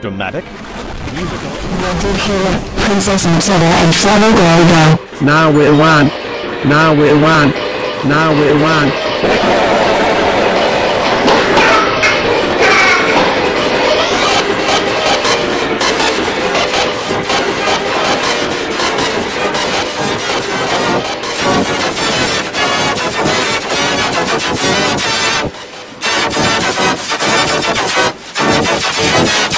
Dramatic? Musical? Princess and Matilda and Trevor Gray Now we're one. Now we're one. Now we're one. Thank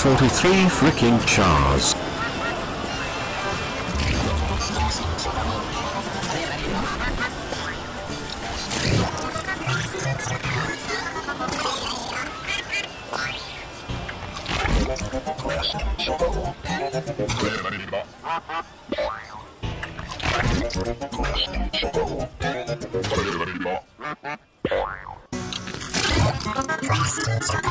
43 freaking chars. Rest in